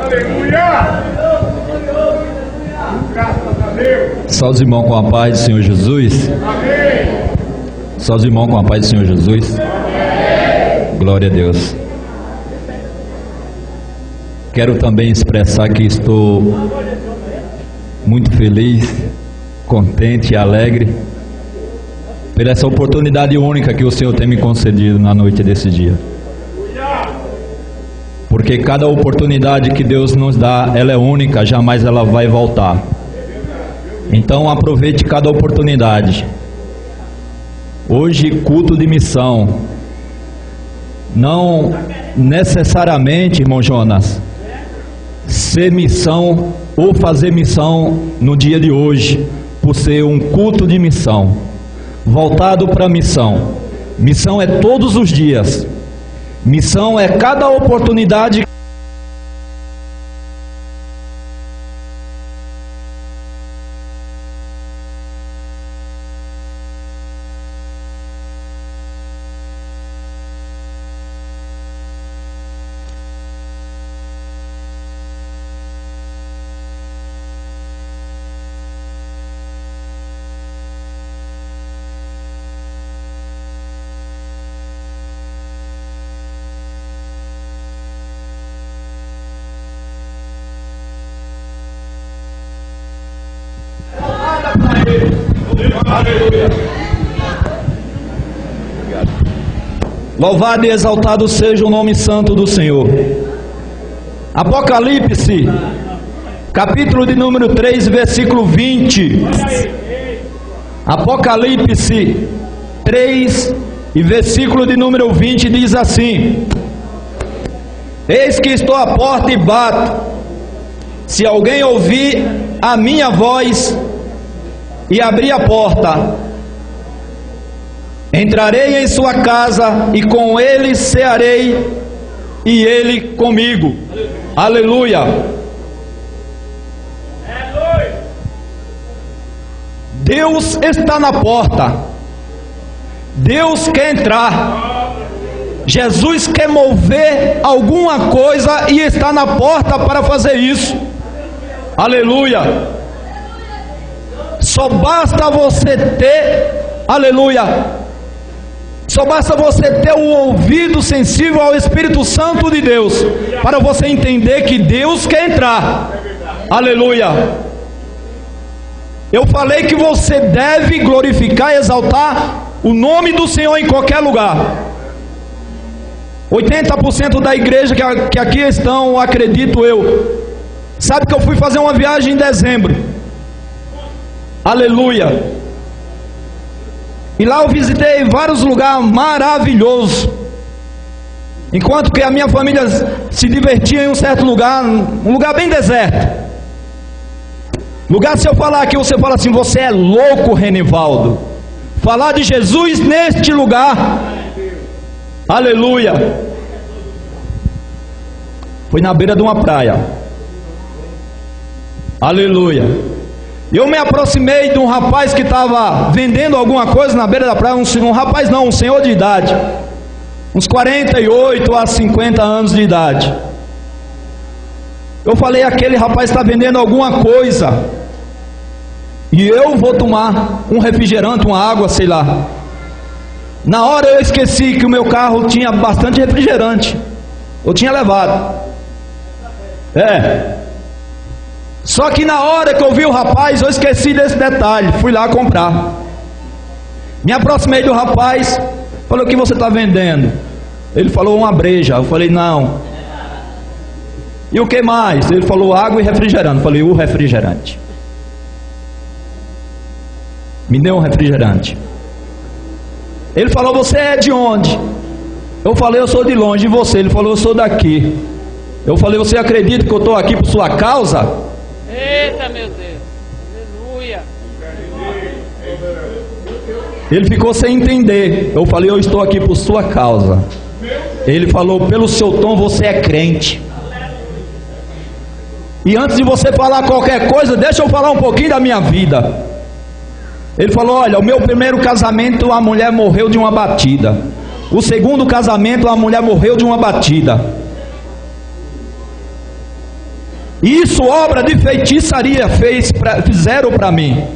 Aleluia! Graças a Deus. Com a paz do Senhor Jesus. Amém. Só os irmãos com a paz do Senhor Jesus. Glória a Deus. Quero também expressar que estou muito feliz, contente e alegre por essa oportunidade única que o Senhor tem me concedido na noite desse dia. Porque cada oportunidade que Deus nos dá, ela é única, jamais ela vai voltar. Então aproveite cada oportunidade. Hoje, culto de missão. Não necessariamente, irmão Jonas, ser missão ou fazer missão no dia de hoje, por ser um culto de missão, voltado para a missão. Missão é todos os dias. Missão é cada oportunidade Louvado e exaltado seja o nome santo do Senhor. Apocalipse, capítulo de número 3, versículo 20. Apocalipse 3 e versículo de número 20 diz assim: Eis que estou à porta e bato. Se alguém ouvir a minha voz e abrir a porta, entrarei em sua casa e com ele cearei e ele comigo. Aleluia. Deus está na porta. Deus quer entrar. Jesus quer mover alguma coisa e está na porta para fazer isso. Aleluia. Só basta você ter, aleluia. Só basta você ter um ouvido sensível ao Espírito Santo de Deus para você entender que Deus quer entrar. Aleluia. Eu falei que você deve glorificar e exaltar o nome do Senhor em qualquer lugar. 80% da igreja que aqui estão, acredito eu, sabe que eu fui fazer uma viagem em dezembro. Aleluia. E lá eu visitei vários lugares maravilhosos. Enquanto que a minha família se divertia em um certo lugar, um lugar bem deserto. Lugar, se eu falar aqui, você fala assim: você é louco, Renivaldo. Falar de Jesus neste lugar. Aleluia. Foi na beira de uma praia. Aleluia. Eu me aproximei de um rapaz que estava vendendo alguma coisa na beira da praia. Um, um rapaz não, um senhor de idade. Uns 48 a 50 anos de idade. Eu falei, aquele rapaz está vendendo alguma coisa. E eu vou tomar um refrigerante, uma água, sei lá. Na hora eu esqueci que o meu carro tinha bastante refrigerante. Eu tinha levado. É. Só que na hora que eu vi o rapaz, eu esqueci desse detalhe. Fui lá comprar. Me aproximei do rapaz. Falei: O que você está vendendo? Ele falou: Uma breja. Eu falei: Não. E o que mais? Ele falou: Água e refrigerante. Eu falei: O refrigerante. Me deu um refrigerante. Ele falou: Você é de onde? Eu falei: Eu sou de longe. E você? Ele falou: Eu sou daqui. Eu falei: Você acredita que eu estou aqui por sua causa? Eita, meu Deus. Aleluia. Ele ficou sem entender. Eu falei: Eu estou aqui por sua causa. Ele falou: Pelo seu tom, você é crente. E antes de você falar qualquer coisa, deixa eu falar um pouquinho da minha vida. Ele falou: Olha, o meu primeiro casamento, a mulher morreu de uma batida. O segundo casamento, a mulher morreu de uma batida. E isso obra de feitiçaria fez pra, fizeram para mim.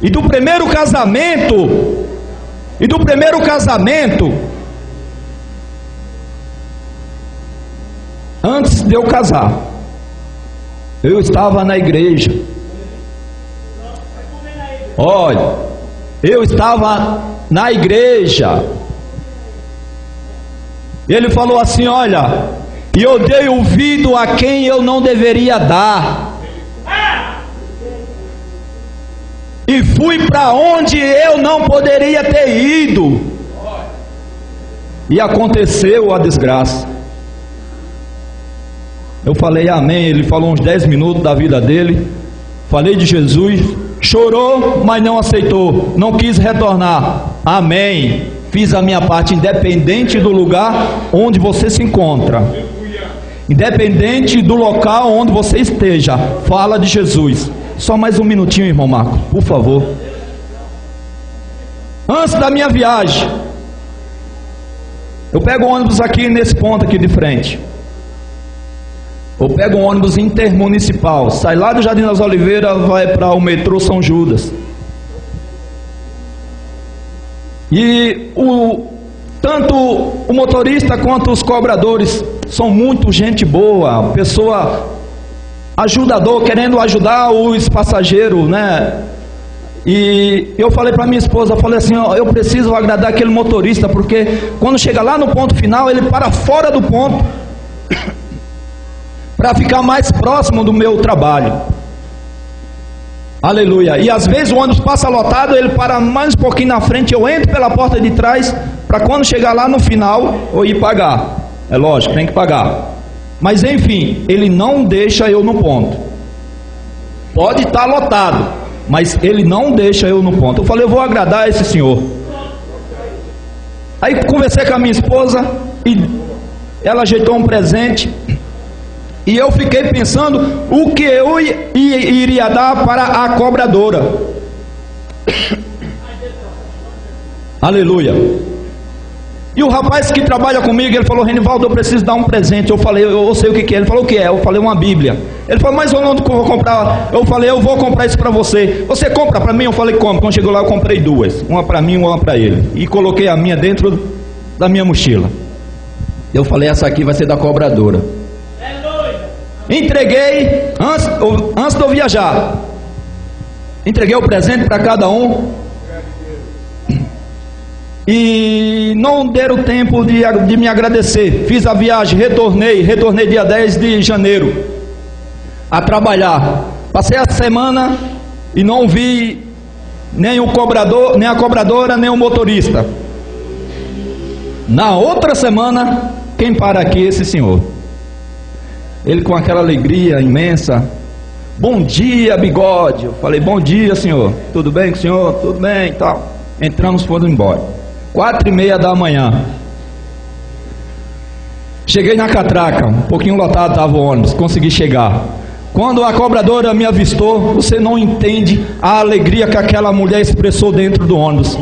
E do primeiro casamento, e do primeiro casamento, antes de eu casar, eu estava na igreja. Olha, eu estava na igreja. Ele falou assim: Olha, e eu dei ouvido a quem eu não deveria dar. E fui para onde eu não poderia ter ido. E aconteceu a desgraça. Eu falei amém. Ele falou uns 10 minutos da vida dele. Falei de Jesus. Chorou, mas não aceitou. Não quis retornar. Amém. Fiz a minha parte, independente do lugar onde você se encontra. Independente do local onde você esteja, fala de Jesus. Só mais um minutinho, irmão Marco, por favor. Antes da minha viagem, eu pego o ônibus aqui nesse ponto aqui de frente. Eu pego um ônibus intermunicipal, sai lá do Jardim das Oliveiras, vai para o metrô São Judas. E o, tanto o motorista quanto os cobradores são muito gente boa, pessoa ajudador, querendo ajudar os passageiros, né? E eu falei para minha esposa, falei assim, ó, eu preciso agradar aquele motorista, porque quando chega lá no ponto final, ele para fora do ponto para ficar mais próximo do meu trabalho. Aleluia. E às vezes o ônibus passa lotado, ele para mais um pouquinho na frente, eu entro pela porta de trás, para quando chegar lá no final, eu ir pagar. É lógico, tem que pagar. Mas enfim, ele não deixa eu no ponto. Pode estar lotado, mas ele não deixa eu no ponto. Eu falei, eu vou agradar esse senhor. Aí conversei com a minha esposa e ela ajeitou um presente. E eu fiquei pensando o que eu iria dar para a cobradora. Aleluia. E o rapaz que trabalha comigo, ele falou, Renivaldo, eu preciso dar um presente. Eu falei, eu sei o que, que é. Ele falou, o que é? Eu falei, uma Bíblia. Ele falou, mas eu vou comprar? Eu falei, eu vou comprar isso para você. Você compra para mim? Eu falei, compra. Quando chegou lá, eu comprei duas. Uma para mim e uma para ele. E coloquei a minha dentro da minha mochila. Eu falei, essa aqui vai ser da cobradora. Entreguei antes, antes de eu viajar. Entreguei o presente para cada um. E não deram tempo de, de me agradecer. Fiz a viagem, retornei, retornei dia 10 de janeiro a trabalhar. Passei a semana e não vi nem o cobrador, nem a cobradora, nem o motorista. Na outra semana, quem para aqui? Esse senhor. Ele com aquela alegria imensa. Bom dia, bigode. Eu falei, bom dia, senhor. Tudo bem com o senhor? Tudo bem e tal. Entramos, fomos embora. Quatro e meia da manhã. Cheguei na catraca, um pouquinho lotado estava o ônibus, consegui chegar. Quando a cobradora me avistou, você não entende a alegria que aquela mulher expressou dentro do ônibus.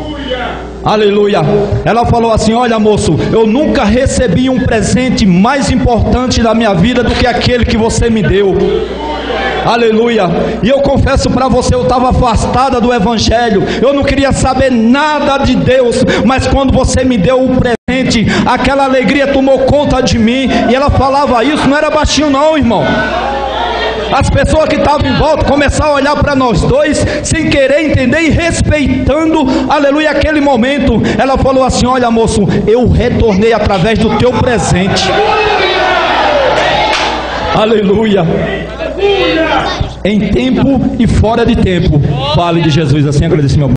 Aleluia. Ela falou assim: Olha, moço, eu nunca recebi um presente mais importante da minha vida do que aquele que você me deu. Aleluia. E eu confesso para você, eu estava afastada do Evangelho. Eu não queria saber nada de Deus. Mas quando você me deu o presente, aquela alegria tomou conta de mim. E ela falava isso, não era baixinho, não, irmão. As pessoas que estavam em volta começaram a olhar para nós dois, sem querer entender e respeitando, aleluia, aquele momento. Ela falou assim: Olha, moço, eu retornei através do teu presente. Aleluia. Em tempo e fora de tempo. Fale de Jesus assim, agradecimento.